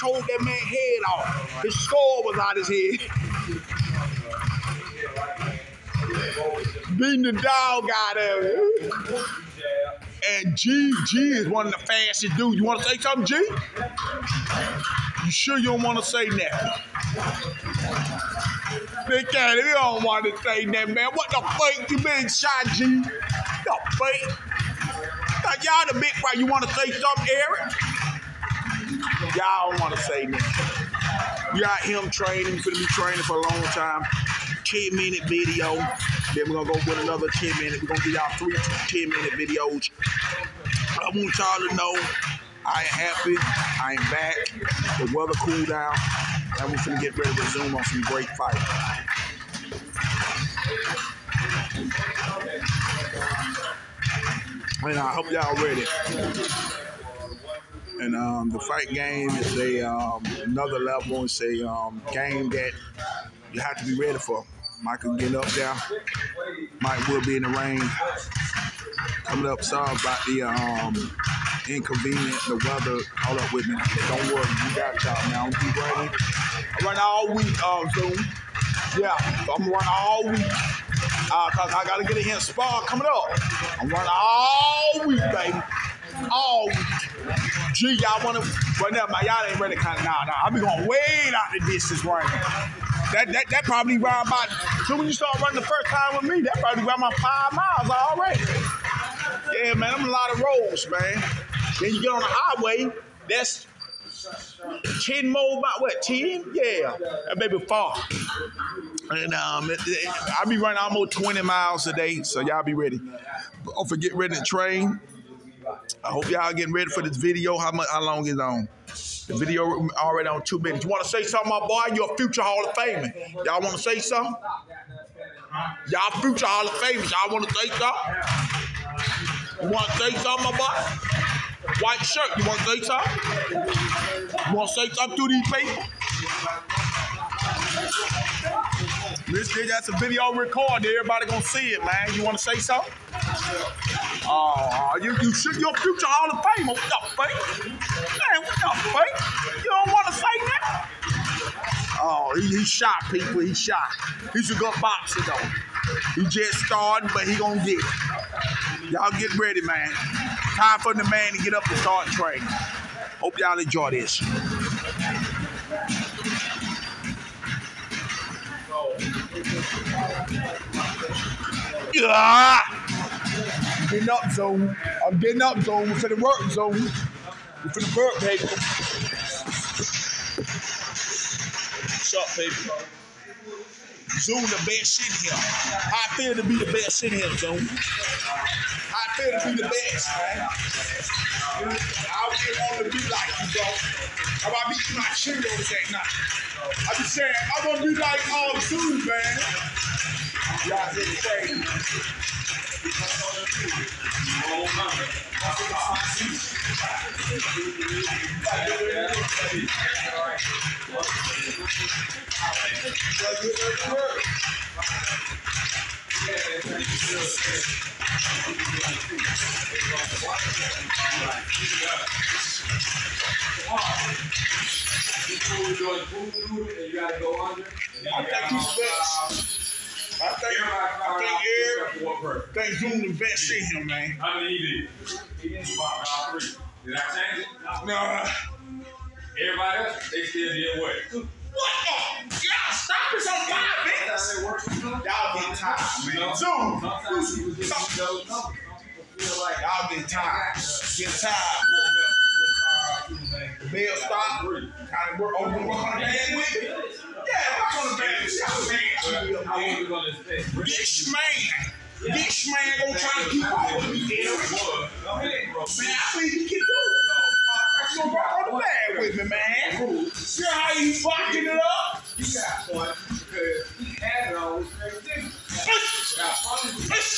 told that man head off. His skull was out his head. Beating the dog out of him. And G, G is one of the fastest dudes. You want to say something, G? You sure you don't want to say that? Big cat, you don't want to say that, man. What the fuck you been shot, G? The fuck? Y'all the big right. You want to say something, Eric? Y'all want to say that. You got him training, for to be training for a long time. 10 minute video. Then we're gonna go with another 10 minute. We're gonna give y'all three 10 minute videos. I want y'all to know I am happy. I am back. The weather cooled down. And we're gonna get ready to resume on some great fight. And I hope y'all ready. And um, the fight game is a um, another level. It's a um, game that you have to be ready for. Michael getting up there. Mike will be in the rain. Coming up, sorry about the um, inconvenient, the weather. Hold up with me. Don't worry, you got y'all now. Keep running. I run all week, uh, Zoom. Yeah, I'm running all week. Uh, cause I gotta get a hit spar coming up. I'm running all week, baby. Week. Gee, y'all wanna right now, my y'all ain't ready kind of nah, nah. I be going way out the distance right now. That, that that probably around about so when you start running the first time with me, that probably around about five miles already. Yeah, man, I'm a lot of roads, man. Then you get on the highway, that's 10 more about what, 10? Yeah. That maybe four. And um, it, it, I be running almost 20 miles a day, so y'all be ready. Don't forget ready to train. I hope y'all getting ready for this video. How much? How long is on? The video already on two minutes. You want to say something, my boy? You're a future Hall of Famer. Y'all want to say something? Y'all future Hall of Famers. Y'all want to say something? You want to say something, my boy? White shirt. You want to say something? You want to say something to these people? This that's a video recorded. Everybody gonna see it, man. You want to say something? Oh, you you should your future Hall of Fame. What the fuck? Man, what the fuck? You don't want to say that? Oh, he, he shot people. He shot. He's a good boxer though. He just started, but he gonna get it. Y'all get ready, man. Time for the man to get up and start training. Hope y'all enjoy this. Yeah. Getting up zone. I'm getting up zone. For the work zone. We're for the work. What's up, baby? Zoom the best shit here. I feel to be the best shit here, Zoom. I feel to be the best, man. I really want to be like you, bro. How about me eating my Cheerios at night? I'm just saying, I want to be like all Zoom, man. Y'all really crazy. I think he's best. I think, I think Eric, think Zoom the best shit here, man. I mean, he did. He didn't spot three. Did I change it? No. Everybody else, they still did what? What the? Y'all stop this on five minutes. Y'all get tired, man. Zoom. Sometimes people get those numbers. Feel like Y'all get tired. Get tired. Oh, the bell stop. Kind of work over the one man with me. Yeah, I'm on the band. Y'all man. How long gonna stay? This man. This man gonna try to keep up with me, Eric. Go bro. Man, I think he can do it. That's rock on the bag with me, man. See how he's fucking it up? You got one because he had it favorite thing. Push, the push,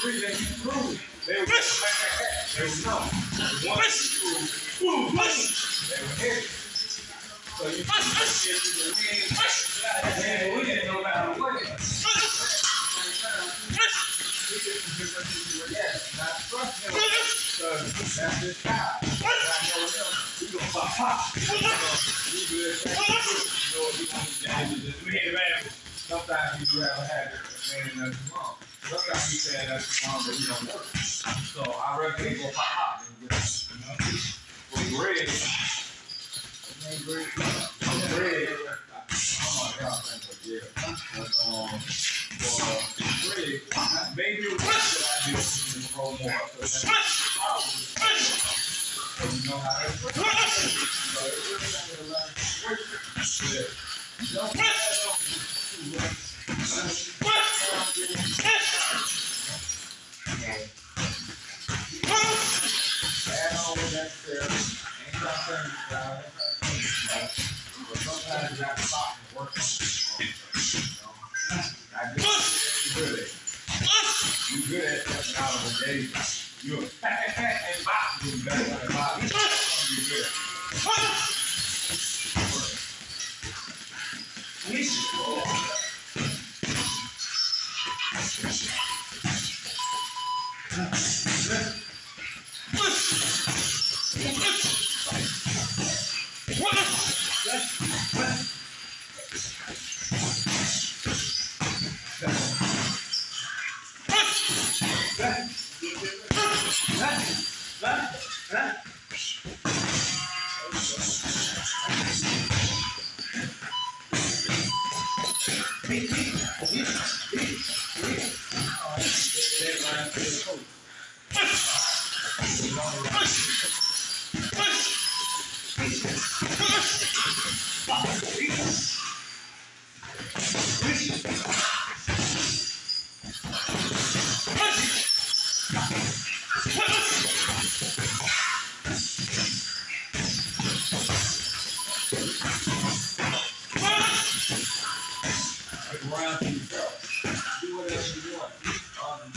three that he proved, push, they were no. One push, proved, push, push, they were heavy. So you push, push, push, to win. push. We did some different things with that. Not trust him. That's his guy. Sometimes you have a. Sometimes wrong, but we don't. So I reckon they You know, for bread. Bread. Bread. Oh my God, you. Yeah. For bread, maybe what should I do is grow more. You good at stepping out of a day. You a bop, you better than to yourself. Do whatever you want. Um,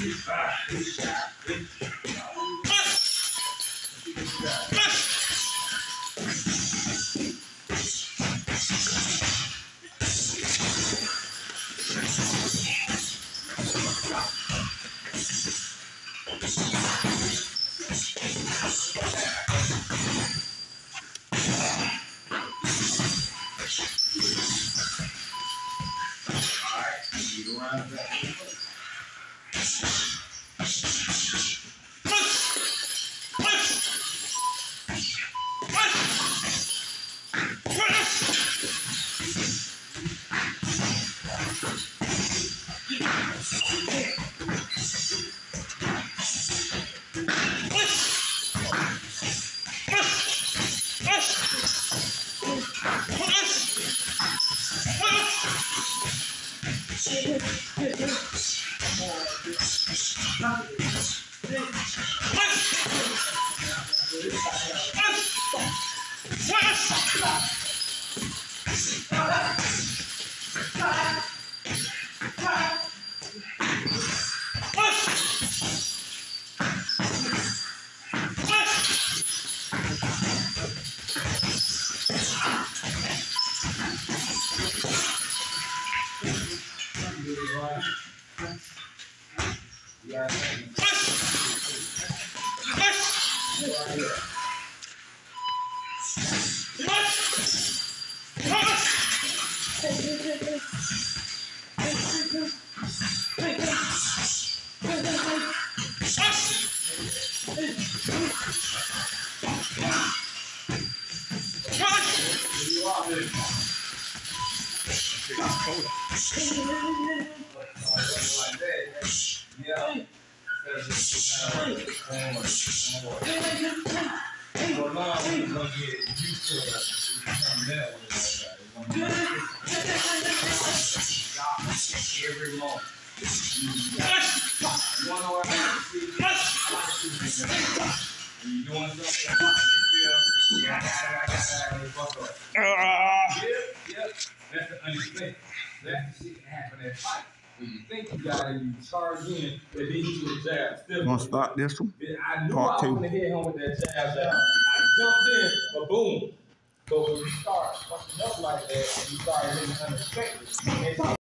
Yeah, right every moment. You wanna know what I see? When you doing something, you feel, yeah, I got it, I got it, I got it, fuck up. Ah, Yep, yep. That's the unexpected. That's the shit that happened at fight. When you think you got it, you charge in, beat you with a jab. Still, gonna start this one? I knew Part I was gonna hit him with that jab. jab. I jumped in, but boom. So when you start fucking up like that, you start unexpected,